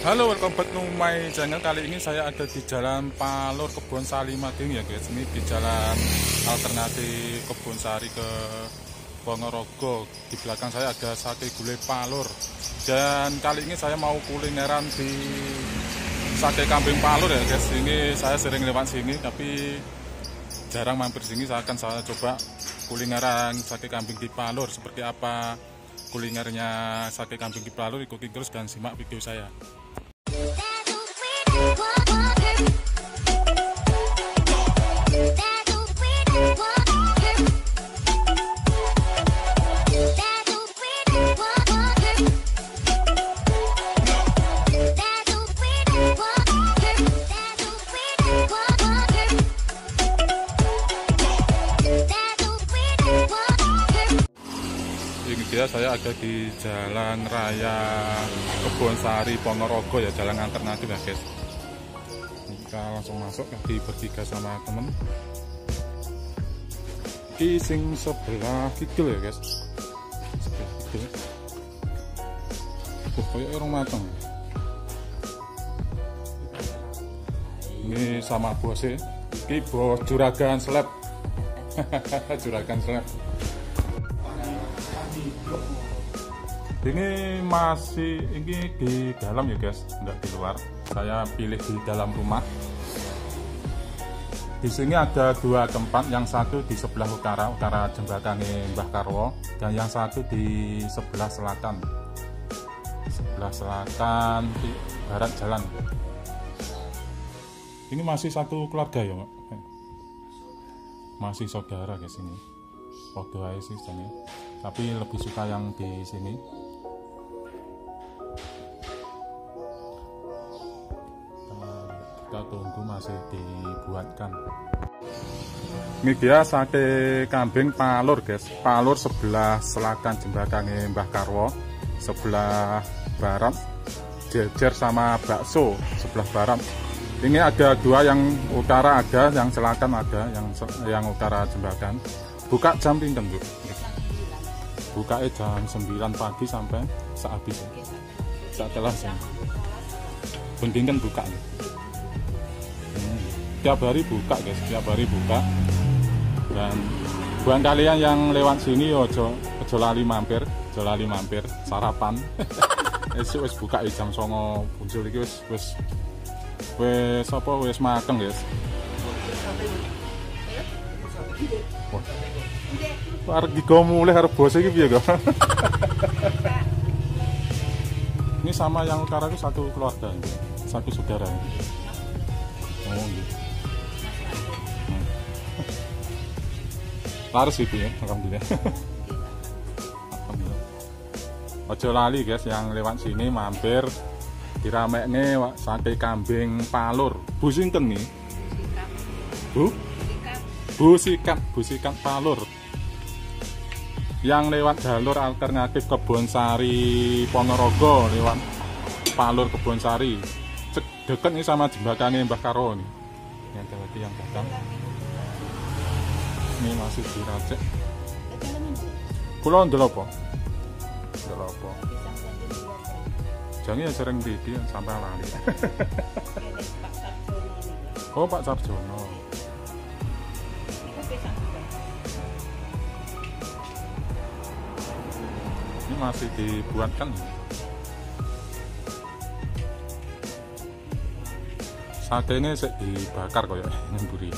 Halo, welcome back to my channel. Kali ini saya ada di Jalan Palur Kebun Sari Mading ya guys. Ini di jalan alternatif Kebun Sari ke Ponorogo. Di belakang saya ada sate gulai Palur. Dan kali ini saya mau kulineran di sate kambing Palur ya guys. Ini saya sering lewat sini tapi jarang mampir sini. Saya akan saya coba kulineran sate kambing di Palur seperti apa kulinernya sate kambing di Palur ikuti terus dan simak video saya. Saya ada di Jalan Raya Kebun Sari Ponorogo ya jalan alternatif ya guys. Kita langsung masuk di bertiga sama temen. Di sing sebelah kidul ya guys. Sebelah kidul oh, kayak orang matang ini sama bosnya. Ini bos juragan slab juragan slab ini masih ini di dalam ya guys. Enggak di luar. Saya pilih di dalam rumah. Di sini ada dua tempat. Yang satu di sebelah utara utara jembatan Mbah Karwo. Dan yang satu di sebelah selatan. Sebelah selatan di barat jalan. Ini masih satu keluarga ya masih saudara guys ini. Foto aja sih tapi lebih suka yang di sini. Kita tunggu masih dibuatkan. Ini dia sate kambing palur guys. Palur sebelah selatan jembatan Mbah Karwo sebelah barat jejer sama bakso sebelah barat. Ini ada dua yang utara ada yang selatan ada yang yang utara jembatan. Buka jam pinten bu buka jam 9 pagi sampai sehabis setelah jam. Penting kan buka nih. Hmm. tiap hari buka guys. Tiap hari buka. Dan buat kalian yang lewat sini ojo ojo lali mampir ojo lali mampir. Sarapan. Esok wes buka jam songo. Muncul lagi wes wes wes apa wes makan guys Arep digo mulih arep bos iki piye kok? Ini sama yang utara itu satu keluarga, satu saudara. Oh, gitu. Laris itu ya, alhamdulillah. alhamdulillah. Ojo lali guys yang lewat sini mampir diramekne sate kambing palur. Bu sinten nih? Bu? Bu sikat, bu sikat palur yang lewat jalur alternatif Kebun Sari Ponorogo lewat Palur Kebun Sari. Deket nih sama jembatannya Mbah Karo nih ini ada yang datang. Ini masih diracek pulau ndelopo ndelopo jangan ya sering bibi sampai lali oh Pak Sarjono masih dibuatkan? Sate ini dibakar kok ya nyemburi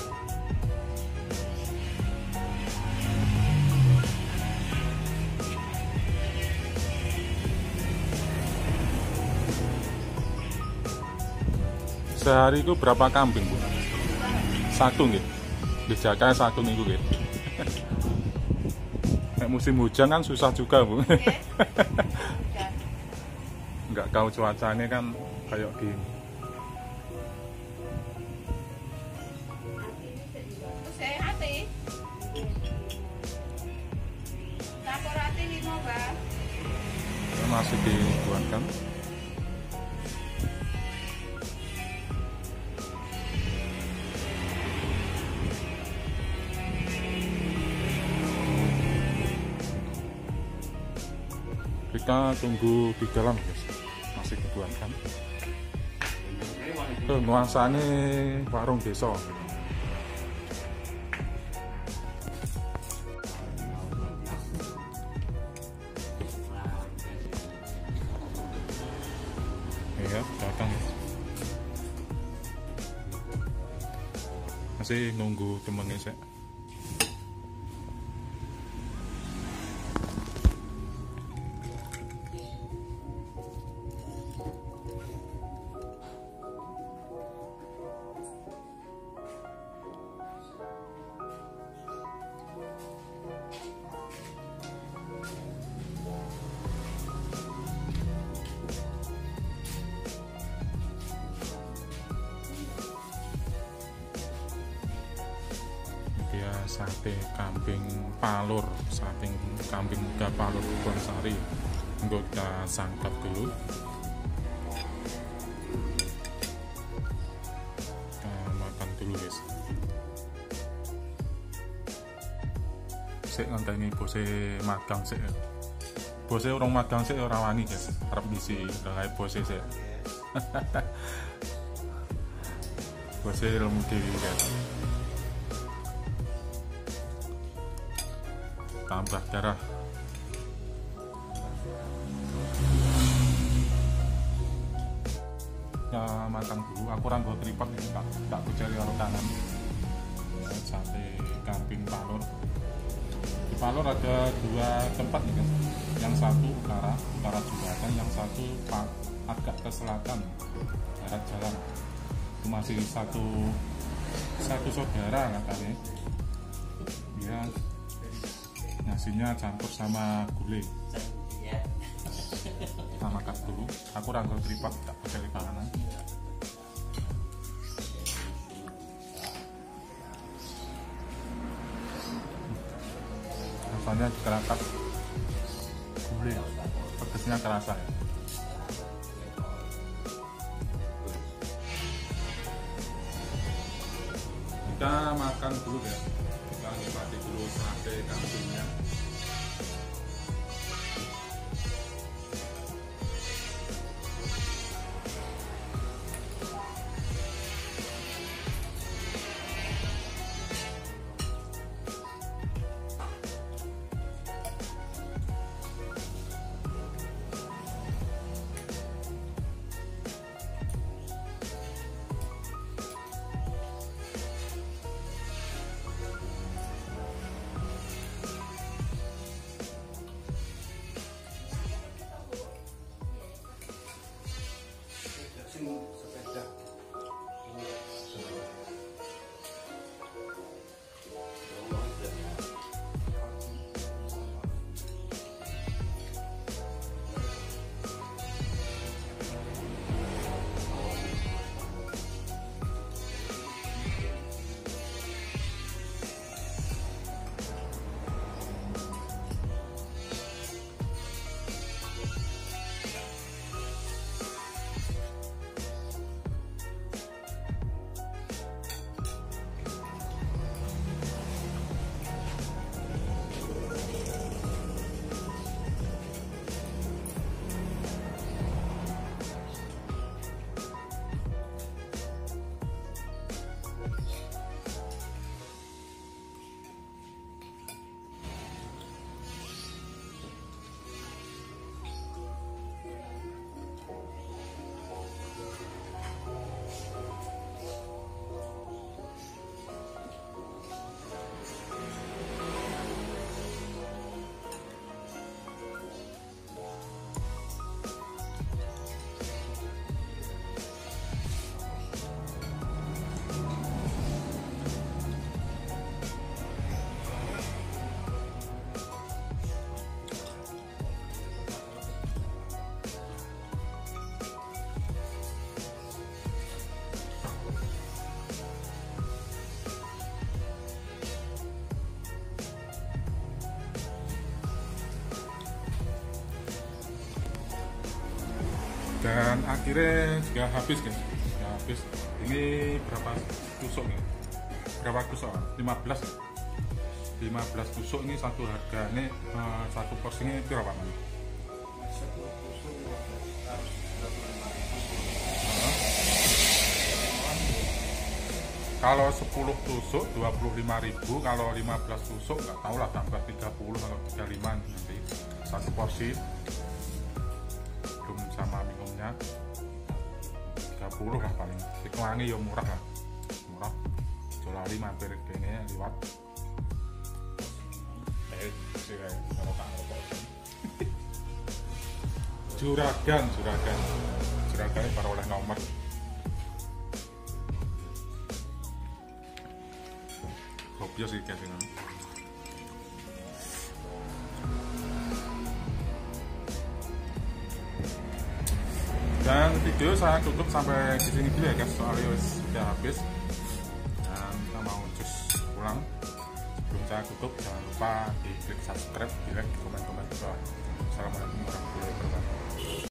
sehari itu berapa kambing bu? satu nih dijaga satu minggu gitu musim hujan kan susah juga bu. Nggak tahu cuacanya kan kayak gini. Masih dibuatkan kita tunggu di dalam guys. Masih dibuatkan tuh nuansanya warung desa. Ya datang. Masih nunggu temennya sih dia sate kambing palur sate kambing muda palur Bonsari untuk kita sangkap dulu. Kita makan dulu guys. Sik ngenteni bose magang sik. Bose orang magang sik ora wani guys. Arep bisi bose sik. Bose ilmu dewi guys tambah darah. Ya makan dulu aku ranggo tripod ini tak tak karo kanan. Ya, sate kambing palur. Di palur ada dua tempat nih guys yang satu utara utara juga ada. Yang satu agak ke selatan barat jalan. Itu masih satu satu saudara katanya dia nasinya campur sama gulai. Kita makan dulu aku rangkul tripod tak pakai kanan. Rasanya kerasa. Gulai. Pedesnya kerasa ya. Kita makan dulu ya nikmati dulu sate kambingnya dan akhirnya sudah habis guys. Sudah habis. Ini berapa tusuk nih berapa tusuk? 15 15 tusuk ini satu harga. Ini uh, satu porsinya berapa nih satu tusuk kalau 10 tusuk 25.000 kalau 15 tusuk nggak tahu lah tambah 30 atau 35 nanti satu porsi. Belum sama nih minumnya 30 lah paling. Dikurangi ya murah lah. Murah. Jolali mampir kene liwat. Eh sih kayak kalau tak juragan juragan. Juragan baru oleh nomor. Kopi sih kayak dan video saya tutup sampai di sini dulu ya guys. Soalnya sudah habis. Dan kita mau cus pulang. Sebelum saya tutup jangan lupa di klik subscribe di like komen komen juga assalamualaikum warahmatullahi wabarakatuh